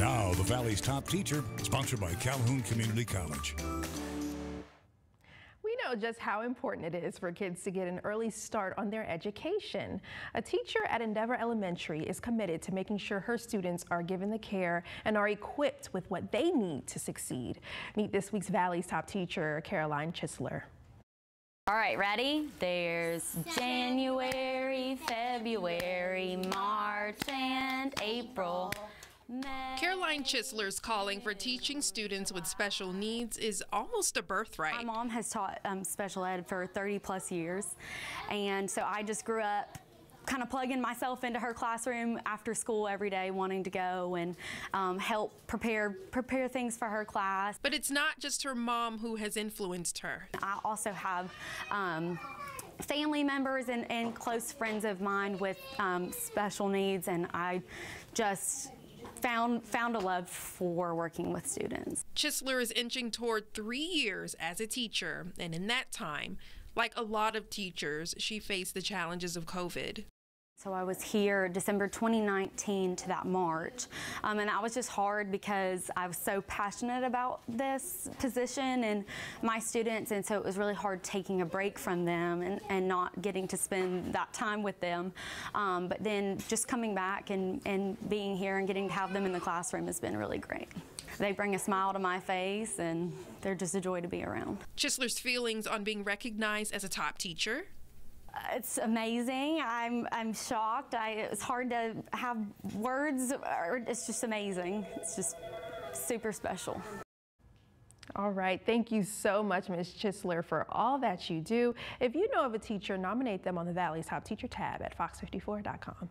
Now, the Valley's top teacher, sponsored by Calhoun Community College. We know just how important it is for kids to get an early start on their education. A teacher at Endeavor Elementary is committed to making sure her students are given the care and are equipped with what they need to succeed. Meet this week's Valley's top teacher, Caroline Chisler. All right, ready? There's January, February, March, and April. Caroline Chisler's calling for teaching students with special needs is almost a birthright. My mom has taught um, special ed for 30 plus years, and so I just grew up kind of plugging myself into her classroom after school every day, wanting to go and um, help prepare prepare things for her class. But it's not just her mom who has influenced her. I also have. Um, family members and, and, close friends of mine with um, special needs and I just found found a love for working with students. Chisler is inching toward three years as a teacher, and in that time, like a lot of teachers, she faced the challenges of COVID. So I was here December 2019 to that March, um, and that was just hard because I was so passionate about this position and my students, and so it was really hard taking a break from them and, and not getting to spend that time with them. Um, but then just coming back and, and being here and getting to have them in the classroom has been really great. They bring a smile to my face, and they're just a joy to be around. Chisler's feelings on being recognized as a top teacher it's amazing. I'm I'm shocked. I, it's hard to have words. It's just amazing. It's just super special. All right. Thank you so much, Ms. Chisler, for all that you do. If you know of a teacher, nominate them on the Valley's Top Teacher tab at fox54.com.